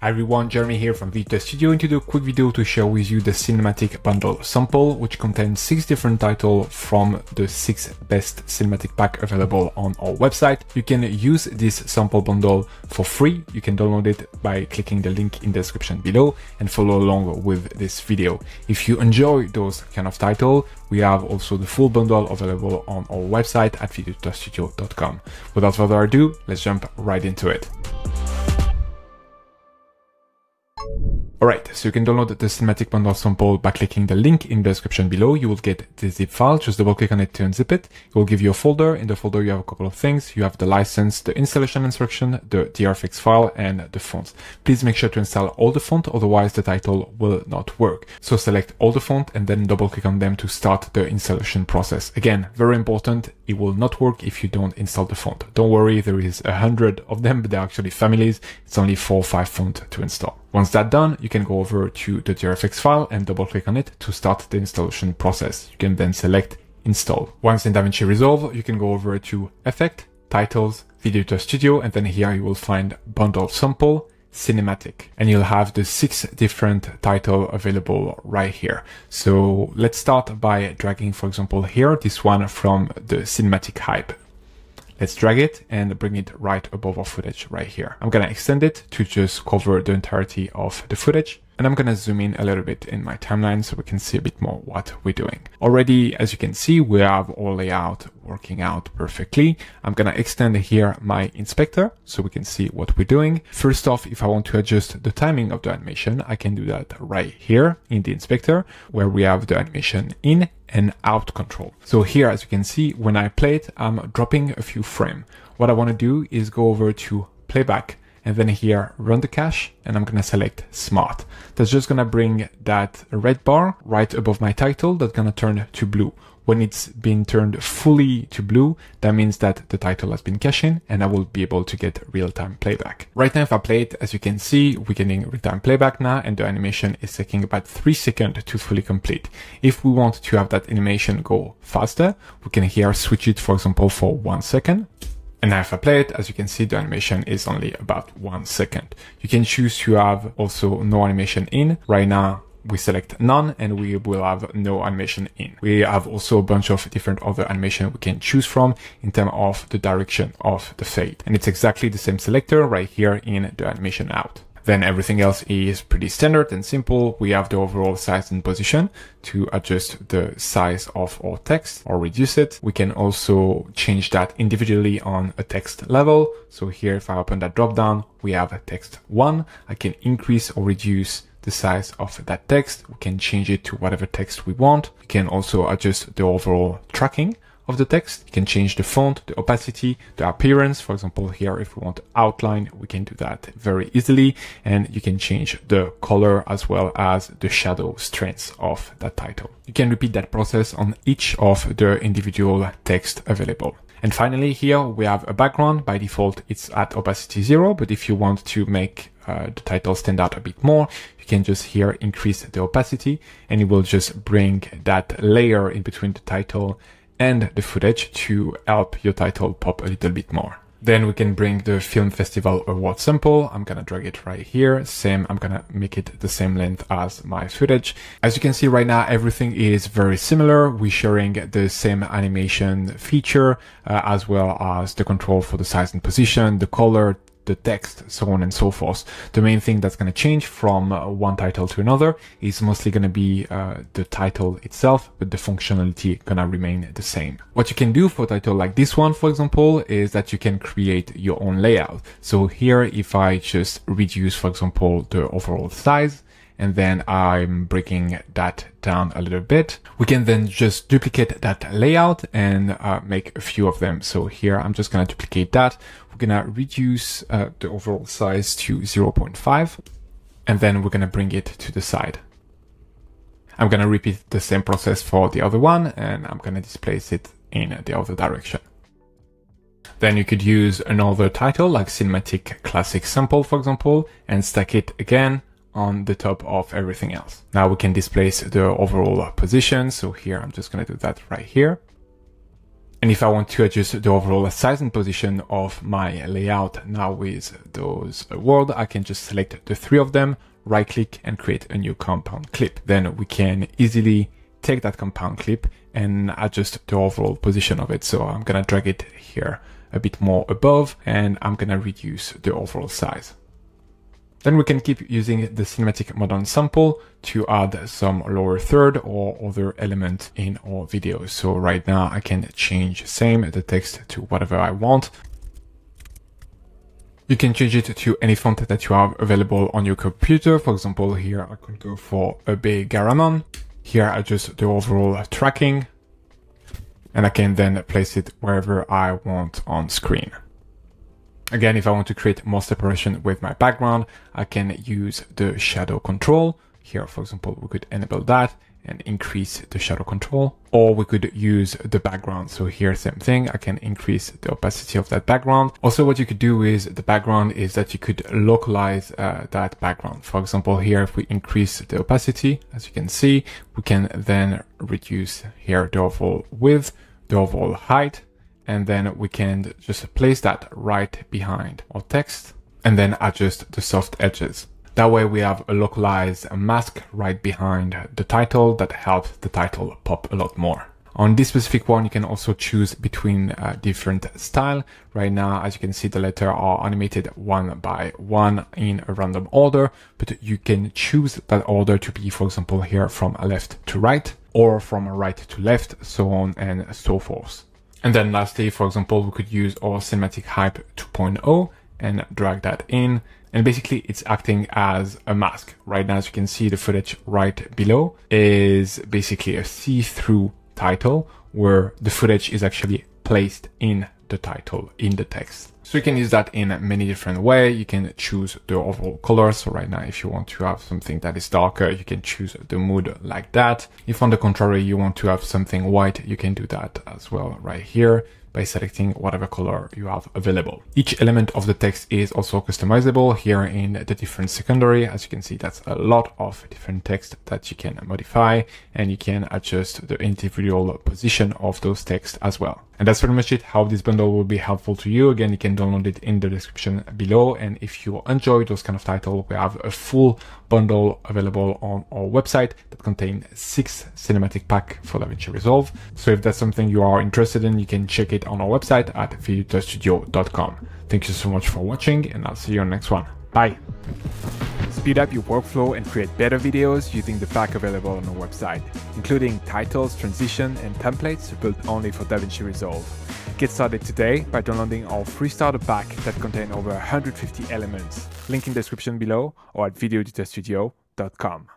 Hi everyone, Jeremy here from Video Editor Studio and to do a quick video to share with you the cinematic bundle sample which contains six different titles from the six best cinematic pack available on our website. You can use this sample bundle for free. You can download it by clicking the link in the description below and follow along with this video. If you enjoy those kind of title, we have also the full bundle available on our website at videoeditorstudio.com. Without further ado, let's jump right into it. Alright, so you can download the cinematic bundle sample by clicking the link in the description below. You will get the zip file, just double click on it to unzip it. It will give you a folder. In the folder you have a couple of things. You have the license, the installation instruction, the DRFX file, and the fonts. Please make sure to install all the font, otherwise the title will not work. So select all the font and then double click on them to start the installation process. Again, very important, it will not work if you don't install the font. Don't worry, there is a hundred of them, but they're actually families. It's only four or five font to install. Once that's done, you can go over to the DRFX file and double click on it to start the installation process. You can then select install. Once in DaVinci Resolve, you can go over to effect, titles, Video Editor Studio, and then here you will find bundle sample, cinematic and you'll have the six different title available right here. So let's start by dragging, for example, here, this one from the cinematic hype. Let's drag it and bring it right above our footage right here. I'm to extend it to just cover the entirety of the footage. And I'm to zoom in a little bit in my timeline so we can see a bit more what we're doing. Already, as you can see, we have our layout working out perfectly. I'm to extend here my inspector so we can see what we're doing. First off, if I want to adjust the timing of the animation, I can do that right here in the inspector where we have the animation in and out control. So here, as you can see, when I play it, I'm dropping a few frames. What I want to do is go over to playback and then here run the cache and I'm gonna select smart. That's just gonna bring that red bar right above my title that's gonna turn to blue. When it's been turned fully to blue, that means that the title has been caching and I will be able to get real-time playback. Right now, if I play it, as you can see, we're getting real-time playback now and the animation is taking about three seconds to fully complete. If we want to have that animation go faster, we can here switch it, for example, for one second. And now if I play it, as you can see, the animation is only about one second. You can choose to have also no animation in. Right now, we select none and we will have no animation in. We have also a bunch of different other animation we can choose from in terms of the direction of the fade. And it's exactly the same selector right here in the animation out. Then everything else is pretty standard and simple. We have the overall size and position to adjust the size of our text or reduce it. We can also change that individually on a text level. So here, if I open that drop down, we have text one. I can increase or reduce the size of that text. We can change it to whatever text we want. We can also adjust the overall tracking of the text. You can change the font, the opacity, the appearance. For example, here, if we want outline, we can do that very easily. And you can change the color as well as the shadow strength of that title. You can repeat that process on each of the individual text available. And finally here we have a background. By default, it's at opacity zero, but if you want to make uh, the title stand out a bit more, you can just here increase the opacity and it will just bring that layer in between the title and the footage to help your title pop a little bit more. Then we can bring the Film Festival Award sample. I'm gonna drag it right here. Same, I'm gonna make it the same length as my footage. As you can see right now, everything is very similar. We're sharing the same animation feature, uh, as well as the control for the size and position, the color, the text, so on and so forth. The main thing that's going to change from uh, one title to another is mostly going to be uh, the title itself, but the functionality going to remain the same. What you can do for a title like this one, for example, is that you can create your own layout. So here, if I just reduce, for example, the overall size, and then I'm breaking that down a little bit. We can then just duplicate that layout and uh, make a few of them. So here I'm just going to duplicate that. We're going to reduce uh, the overall size to 0.5 and then we're going to bring it to the side. I'm going to repeat the same process for the other one and I'm going to displace it in the other direction. Then you could use another title like Cinematic Classic Sample, for example, and stack it again on the top of everything else. Now we can displace the overall position. So here, I'm just going to do that right here. And if I want to adjust the overall size and position of my layout now with those words, I can just select the three of them, right click and create a new compound clip. Then we can easily take that compound clip and adjust the overall position of it. So I'm going to drag it here a bit more above and I'm going to reduce the overall size. Then we can keep using the cinematic mode sample to add some lower third or other element in our video. So right now I can change same the text to whatever I want. You can change it to any font that you have available on your computer. For example, here I could go for Abe Garamond. Here I adjust the overall tracking and I can then place it wherever I want on screen. Again, if I want to create more separation with my background, I can use the shadow control. Here, for example, we could enable that and increase the shadow control, or we could use the background. So here, same thing, I can increase the opacity of that background. Also, what you could do with the background is that you could localize uh, that background. For example, here, if we increase the opacity, as you can see, we can then reduce here the overall width, the overall height, and then we can just place that right behind our text and then adjust the soft edges. That way we have a localized mask right behind the title that helps the title pop a lot more. On this specific one, you can also choose between uh, different style. Right now, as you can see, the letter are animated one by one in a random order, but you can choose that order to be, for example, here from left to right or from right to left, so on and so forth. And then lastly, for example, we could use our cinematic hype 2.0 and drag that in. And basically it's acting as a mask. Right now, as you can see, the footage right below is basically a see-through title where the footage is actually placed in the title in the text. So you can use that in many different ways. You can choose the overall color. So right now, if you want to have something that is darker, you can choose the mood like that. If on the contrary, you want to have something white, you can do that as well right here by selecting whatever color you have available. Each element of the text is also customizable here in the different secondary. As you can see, that's a lot of different text that you can modify and you can adjust the individual position of those text as well. And that's pretty much it, how this bundle will be helpful to you. Again, you can download it in the description below. And if you enjoy those kind of titles, we have a full bundle available on our website that contains six cinematic pack for DaVinci Resolve. So if that's something you are interested in, you can check it on our website at videoeditorstudio.com. Thank you so much for watching and I'll see you on the next one. Bye. Speed up your workflow and create better videos using the pack available on our website, including titles, transition, and templates built only for DaVinci Resolve. Get started today by downloading our free starter pack that contains over 150 elements. Link in description below or at videoeditorstudio.com.